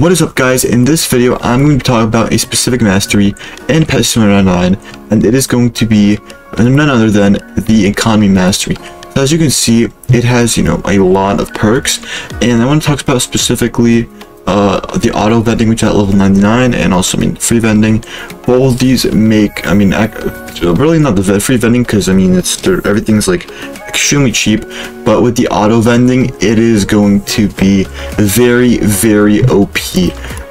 What is up guys, in this video I'm going to talk about a specific mastery in Pet Simulator 99 and it is going to be none other than the economy mastery. So as you can see, it has, you know, a lot of perks and I want to talk about specifically uh, the auto vending which at level 99 and also I mean free vending. Both these make I mean really not the free vending because I mean it's everything's like extremely cheap. But with the auto vending it is going to be very very OP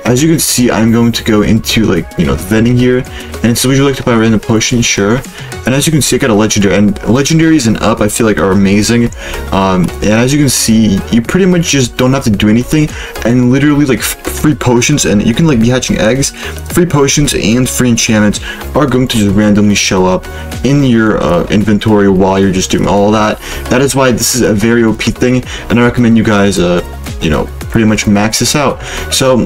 as you can see I'm going to go into like you know the vending here and it's usually like to buy a random potion sure and as you can see, I got a legendary, and legendaries and up, I feel like are amazing. Um, and as you can see, you pretty much just don't have to do anything, and literally like free potions, and you can like be hatching eggs. Free potions and free enchantments are going to just randomly show up in your uh, inventory while you're just doing all that. That is why this is a very OP thing, and I recommend you guys, uh, you know, pretty much max this out. So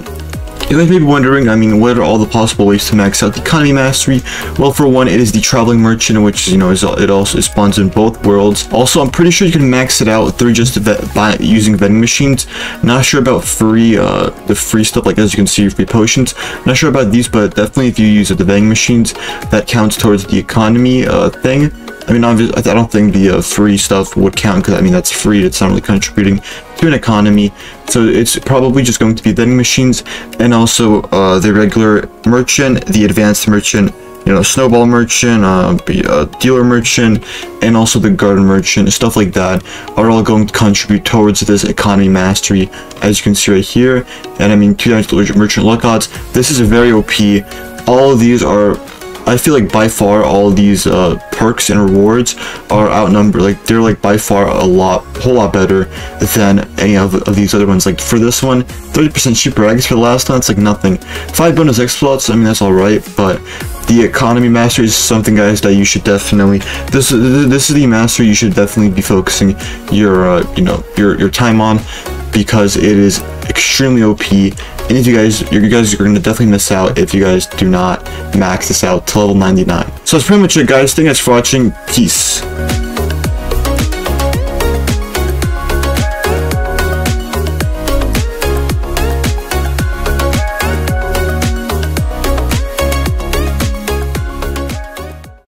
you guys may be wondering, I mean, what are all the possible ways to max out the economy mastery? Well, for one, it is the traveling merchant, which, you know, is it also spawns in both worlds. Also, I'm pretty sure you can max it out through just by using vending machines. Not sure about free, uh, the free stuff, like as you can see, free potions. Not sure about these, but definitely if you use the vending machines, that counts towards the economy, uh, thing. I mean, I don't think the uh, free stuff would count because I mean that's free. It's not really contributing to an economy. So it's probably just going to be vending machines and also uh, the regular merchant, the advanced merchant, you know, snowball merchant, uh, uh, dealer merchant, and also the garden merchant, stuff like that, are all going to contribute towards this economy mastery, as you can see right here. And I mean, two merchant luck odds. This is a very OP. All of these are I feel like by far all these uh, perks and rewards are outnumbered. Like they're like by far a lot, whole lot better than any of, of these other ones. Like for this one, 30% cheaper eggs for the last one, it's like nothing. Five bonus exploits, I mean that's alright, but the economy master is something guys that you should definitely this this is the master you should definitely be focusing your uh, you know your your time on because it is extremely OP. And if you guys, you guys are going to definitely miss out if you guys do not max this out to level 99. So that's pretty much it guys. Thank you guys for watching. Peace.